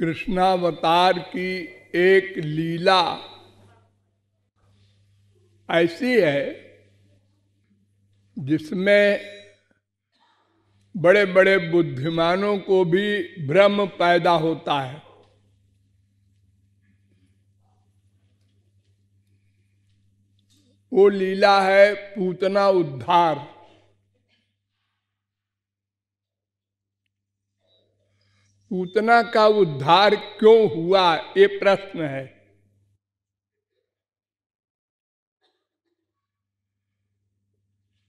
कृष्णावतार की एक लीला। ऐसी है जिसमें बड़े बड़े बुद्धिमानों को भी भ्रम पैदा होता है। वो लीला है पूतना उद्धार। पूतना का उद्धार क्यों हुआ? ये प्रश्न है।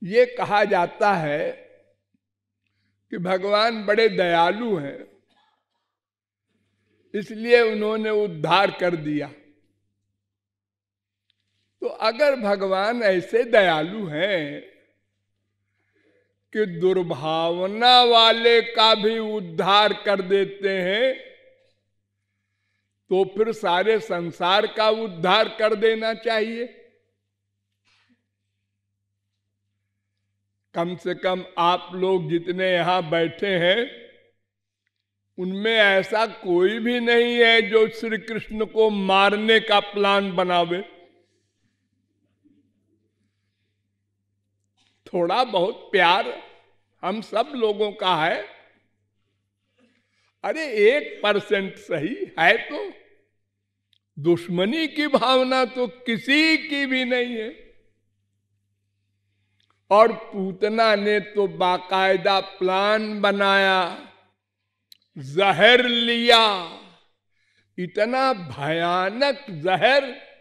ये कहा जाता है कि भगवान बड़े दयालु हैं, इसलिए उन्होंने उद्धार कर दिया। तो अगर भगवान ऐसे दयालु हैं कि दुर्भावना वाले का भी उद्धार कर देते हैं तो फिर सारे संसार का उद्धार कर देना चाहिए। कम से कम आप लोग जितने यहाँ बैठे हैं, उनमें ऐसा कोई भी नहीं है जो श्री कृष्ण को मारने का प्लान बनावे। थोड़ा बहुत प्यार हम सब लोगों का है। अरे, एक परसेंट सही है तो दुश्मनी की भावना तो किसी की भी नहीं है। और पूतना ने तो बाकायदा प्लान बनाया, जहर लिया। इतना भयानक जहर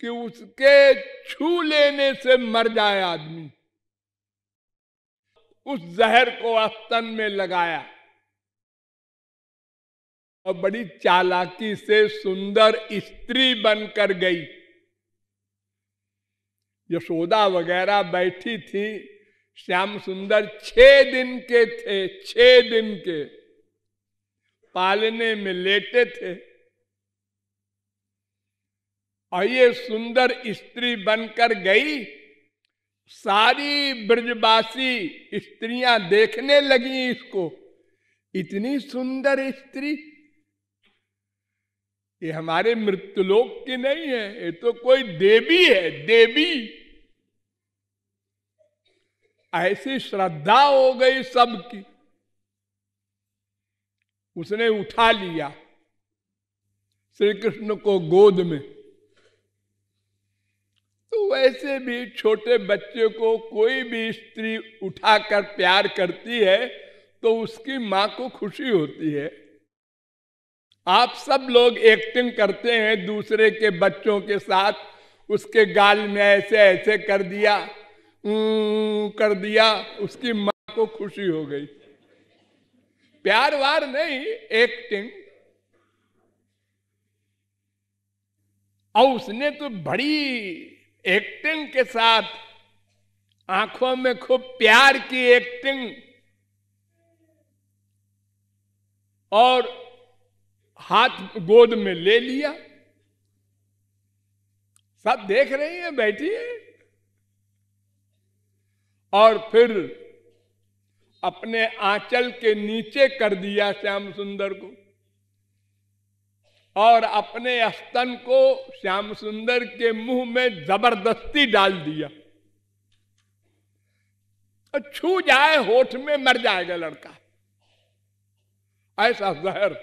कि उसके छू लेने से मर जाए आदमी। उस जहर को अस्तन में लगाया। और बड़ी चालाकी से सुंदर स्त्री बनकर गई। यशोदा वगैरह बैठी थी, श्याम सुंदर छह दिन के थे, छह दिन के। पालने में लेटे थे। और ये सुंदर स्त्री बनकर गई। सारी ब्रजवासी स्त्रियाँ देखने लगी इसको। इतनी सुंदर स्त्री। ये हमारे मृत्युलोक की नहीं है, ये तो कोई देवी है, देवी। ऐसी श्रद्धा हो गई सबकी। उसने उठा लिया। श्री कृष्ण को गोद में तो वैसे भी छोटे बच्चे को कोई भी स्त्री उठाकर प्यार करती है तो उसकी माँ को खुशी होती है। आप सब लोग एक्टिंग करते हैं दूसरे के बच्चों के साथ, उसके गाल में ऐसे ऐसे कर दिया कर दिया, उसकी माँ को खुशी हो गई। प्यार वार नहीं एक्टिंग और उसने तो बड़ी एक्टिंग के साथ आँखों में खूब प्यार की एक्टिंग और हाथ गोद में ले लिया। सब देख रही है, बैठी है। और फिर अपने आंचल के नीचे कर दिया श्याम सुंदर को। और अपने स्तन को श्याम सुंदर के मुँह में ज़बरदस्ती डाल दिया। छू जाए होठ में मर जाएगा लड़का। ऐसा जहर।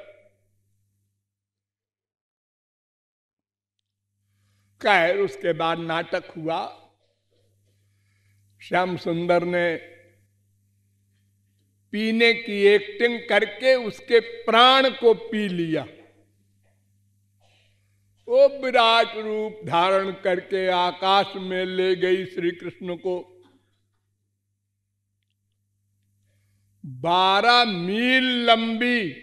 खैर, उसके बाद नाटक हुआ। श्याम सुंदर ने पीने की एक्टिंग करके उसके प्राण को पी लिया। वो विराट रूप धारण करके आकाश में ले गई श्री कृष्ण को। बारह मील लंबी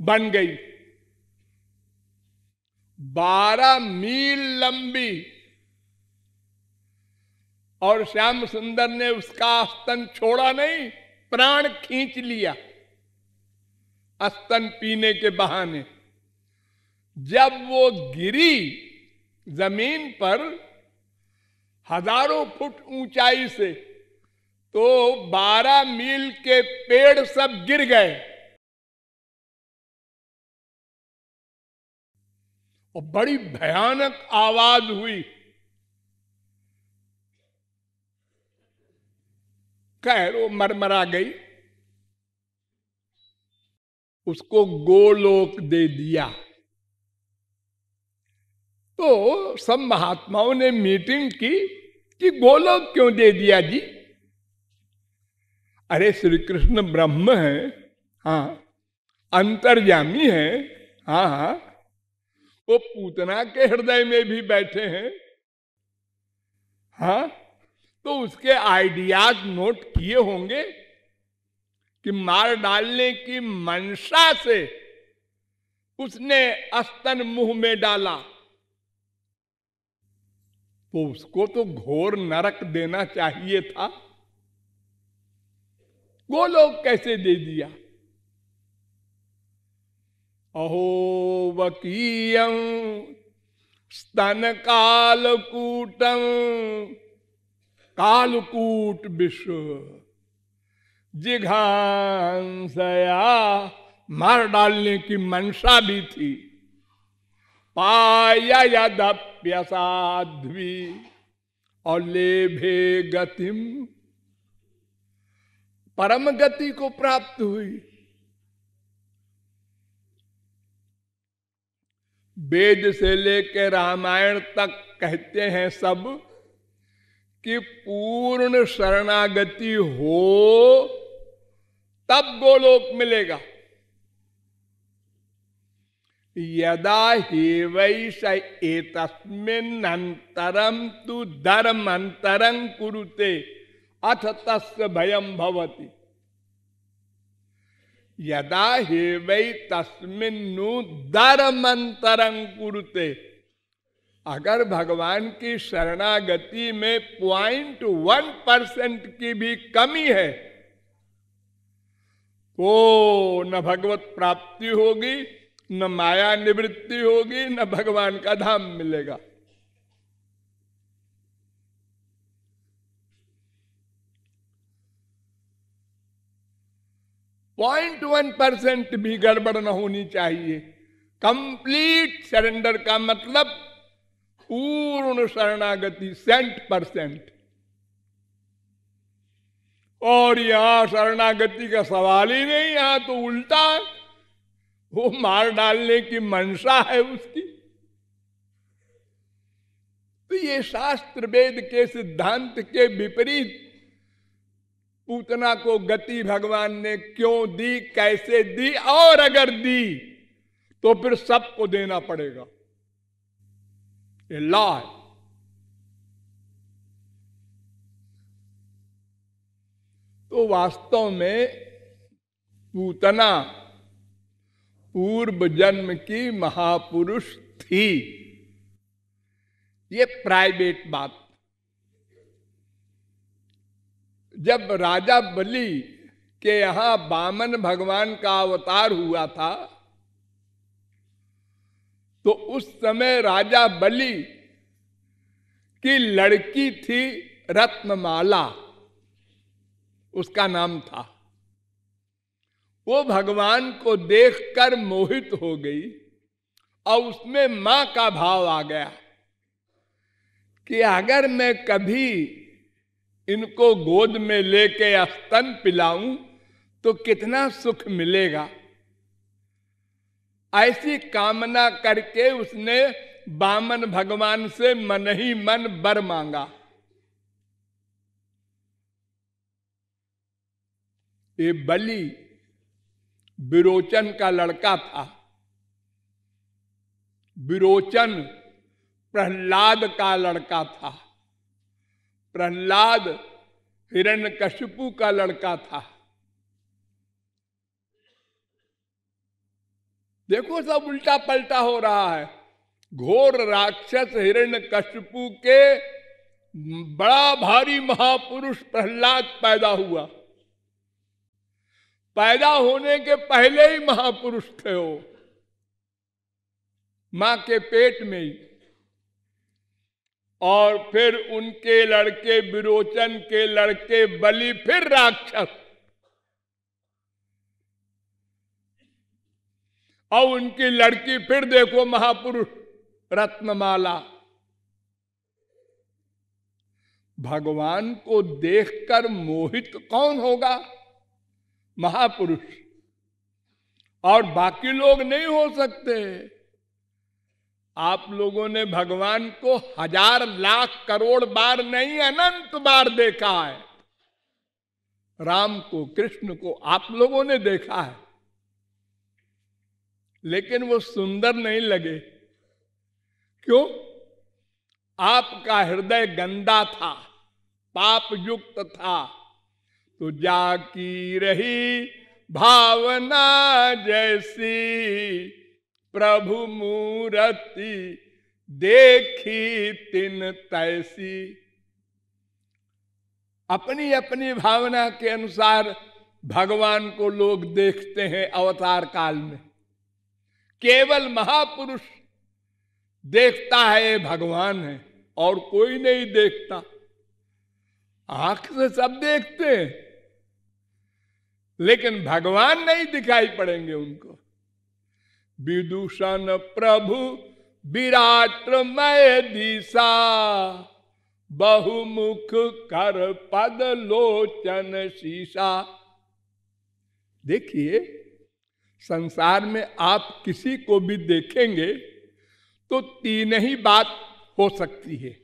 बन गई। बारह मील लंबी। और श्याम सुंदर ने उसका स्तन छोड़ा नहीं, प्राण खींच लिया। स्तन पीने के बहाने। जब वो गिरी ज़मीन पर हज़ारों फुट ऊंचाई से तो बारह मील के पेड़ सब गिर गए। और बड़ी भयानक आवाज़ हुई। वो मरमरा गई। उसको गोलोक दे दिया। तो सब महात्माओं ने मीटिंग की कि गोलोक क्यों दे दिया जी? अरे श्री कृष्ण ब्रह्म है हाँ अंतर्जामी है हाँ हाँ वो पूतना के हृदय में भी बैठे हैं हाँ तो उसके आइडियाज़ नोट किए होंगे कि मार डालने की मंशा से उसने अस्तन मुँह में डाला। तो उसको तो घोर नरक देना चाहिए था। वो लोग कैसे दे दिया? अहो वकीयम स्तन कालकूटम कालकूट विश्व, जिघांसया मार डालने की मंशा भी थी। पाया यद्यसाध्वी और लेभे गतिम। परम गति को प्राप्त हुई। वेद से लेकर रामायण तक कहते हैं सब कि पूर्ण शरणागति हो, तब गोलोक मिलेगा। यदा ही वैश एतस्मिन्नंतरम तु धर्म अंतरं कुरुते, अथ तस् भयम भवती। यदा हे वै तस्मिन्नु धर्मंतरं कुरुते, अगर भगवान की शरणागति में पॉइंट वन परसेंट की भी कमी है तो न भगवत प्राप्ति होगी न माया निवृत्ति होगी, न भगवान का धाम मिलेगा। पॉइंट वन परसेंट भी गड़बड़ न होनी चाहिए। कंप्लीट सरेंडर का मतलब पूर्ण शरणागति सेंट परसेंट। और यहाँ शरणागति का सवाल ही नहीं, यहाँ तो उल्टा है वो मार डालने की मंशा है उसकी। तो ये शास्त्र वेद के सिद्धांत के विपरीत पूतना को गति भगवान ने क्यों दी, कैसे दी, और अगर दी तो फिर सबको देना पड़ेगा। ये लॉ है। तो वास्तव में पूतना पूर्व जन्म की महापुरुष थी। ये प्राइवेट बात। जब राजा बलि के यहाँ बामन भगवान का अवतार हुआ था तो उस समय राजा बलि की लड़की थी रत्नमाला। उसका नाम था। वो भगवान को देखकर मोहित हो गई और उसमें माँ का भाव आ गया कि अगर मैं कभी इनको गोद में लेके स्तन पिलाऊं तो कितना सुख मिलेगा। ऐसी कामना करके उसने बामन भगवान से मन ही मन बर मांगा। ये बलि विरोचन का लड़का था। विरोचन प्रहलाद का लड़का था। प्रहलाद हिरण हिरण्यकशिपु का लड़का था। देखो सब उल्टा पलटा हो रहा है। घोर राक्षस हिरण्य कश्यपु के बड़ा भारी महापुरुष प्रहलाद पैदा हुआ। पैदा होने के पहले ही महापुरुष थे वो। माँ के पेट में ही। और फिर उनके लड़के विरोचन के लड़के, बलि, फिर राक्षस। और उनकी लड़की फिर देखो महापुरुष, रत्नमाला। भगवान को देखकर मोहित कौन होगा? महापुरुष। और बाकी लोग नहीं हो सकते। आप लोगों ने भगवान को हज़ार लाख करोड़ बार नहीं, अनंत बार देखा है। राम को, कृष्ण को आप लोगों ने देखा है। लेकिन वो सुंदर नहीं लगे। क्यों? आपका हृदय गंदा था पाप युक्त था। तो जाकी रही भावना जैसी प्रभु मूर्ति देखी तिन तैसी। अपनी अपनी भावना के अनुसार भगवान को लोग देखते हैं अवतार काल में। केवल महापुरुष देखता है भगवान है, और कोई नहीं देखता। आँख से सब देखते हैं। लेकिन भगवान नहीं दिखाई पड़ेंगे उनको। विदूषण प्रभु विराट मय दिशा, बहुमुख कर पद लोचन शीशा। देखिए, संसार में आप किसी को भी देखेंगे तो तीन ही बात हो सकती है।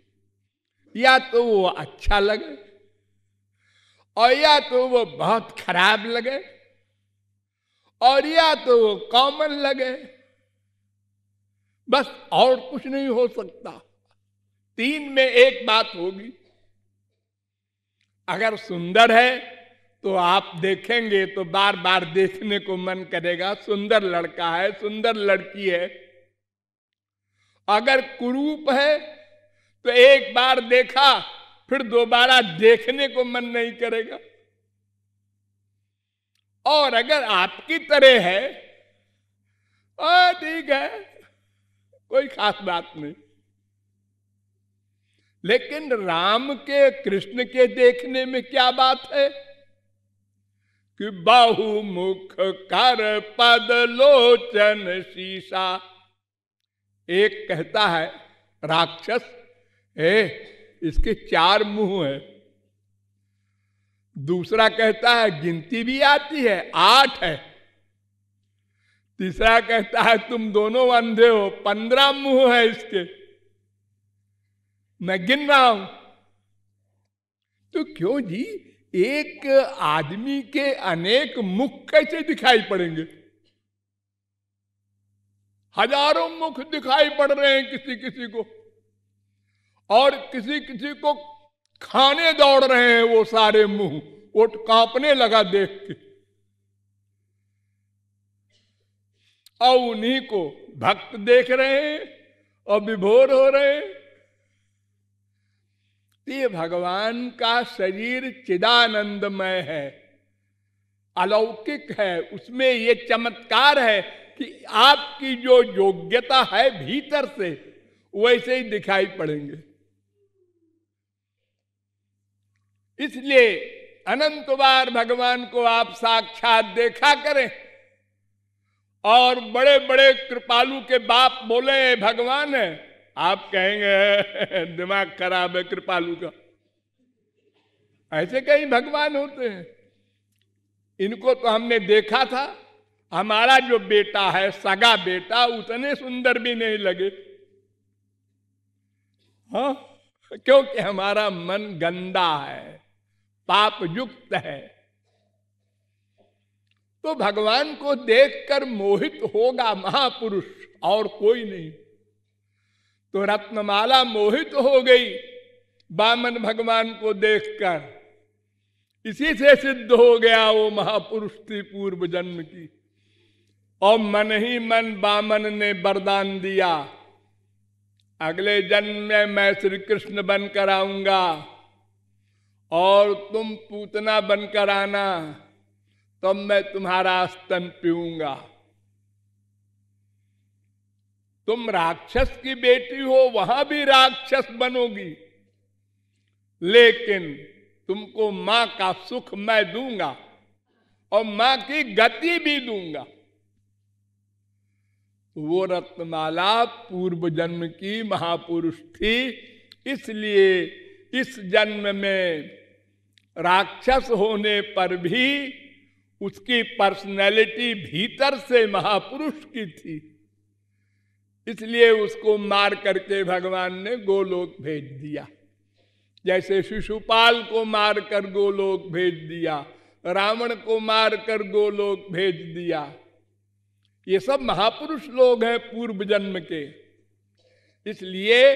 या तो वो अच्छा लगे और या तो वो बहुत खराब लगे, और या तो वो कॉमन लगे। बस और कुछ नहीं हो सकता। तीन में एक बात होगी। अगर सुंदर है तो आप देखेंगे तो बार बार देखने को मन करेगा, सुंदर लड़का है, सुंदर लड़की है। अगर कुरूप है तो एक बार देखा फिर दोबारा देखने को मन नहीं करेगा। और अगर आपकी तरह है ठीक है, कोई खास बात नहीं। लेकिन राम के, कृष्ण के देखने में क्या बात है? कि बाहुमुख कर पद लोचन शीशा एक कहता है, राक्षस, ए इसके चार मुँह है। दूसरा कहता है, गिनती भी आती है, आठ है। तीसरा कहता है, तुम दोनों अंधे हो, पंद्रह मुँह है इसके। मैं गिन रहा हूँ। तो क्यों जी? एक आदमी के अनेक मुख कैसे दिखाई पड़ेंगे? हज़ारों मुख दिखाई पड़ रहे हैं किसी किसी को। और किसी किसी को खाने दौड़ रहे हैं वो सारे मुँह वो कांपने लगा देख के। और उन्हीं को भक्त देख रहे हैं और विभोर हो रहे हैं। ये भगवान का शरीर चिदानंदमय है, अलौकिक है, उसमें ये चमत्कार है कि आपकी जो योग्यता है भीतर से, वैसे ही दिखाई पड़ेंगे। इसलिए अनंत बार भगवान को आप साक्षात देखा करें। और बड़े बड़े कृपालु के बाप बोले, भगवान है आप कहेंगे, दिमाग खराब है कृपालु का। ऐसे कहीं भगवान होते हैं। इनको तो हमने देखा था। हमारा जो बेटा है, सगा बेटा, उतने सुंदर भी नहीं लगे। हाँ क्योंकि हमारा मन गंदा है। पाप युक्त है। तो भगवान को देखकर मोहित होगा महापुरुष और कोई नहीं। तो रत्नमाला मोहित हो गई बामन भगवान को देखकर। इसी से सिद्ध हो गया वो महापुरुष थी पूर्व जन्म की। और मन ही मन बामन ने वरदान दिया। अगले जन्म में मैं श्री कृष्ण बनकर आऊँगा। और तुम पूतना बनकर आना, तब मैं तुम्हारा स्तन पीऊँगा। तुम राक्षस की बेटी हो, वहाँ भी राक्षस बनोगी। लेकिन तुमको माँ का सुख मैं दूँगा और माँ की गति भी दूँगा। वो रत्नमाला पूर्व जन्म की महापुरुष थी, इसलिए इस जन्म में राक्षस होने पर भी उसकी पर्सनैलिटी भीतर से महापुरुष की थी। इसलिए उसको मार करके भगवान ने गोलोक भेज दिया। जैसे शिशुपाल को मारकर गोलोक भेज दिया, रावण को मारकर गोलोक भेज दिया। ये सब महापुरुष लोग हैं पूर्व जन्म के। इसलिए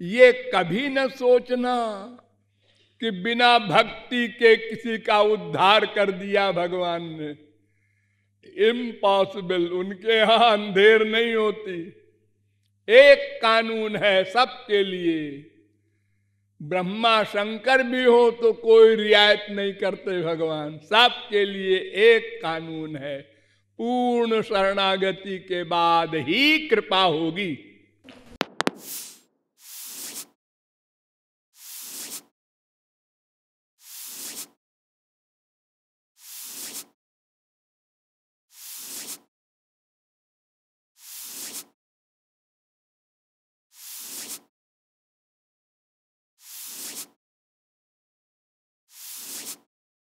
ये कभी न सोचना। कि बिना भक्ति के किसी का उद्धार कर दिया भगवान ने। इम्पॉसिबल उनके यहाँ अंधेर नहीं होती। एक कानून है सबके लिए। ब्रह्मा शंकर भी हो तो कोई रियायत नहीं करते भगवान। सबके लिए एक कानून है। पूर्ण शरणागति के बाद ही कृपा होगी।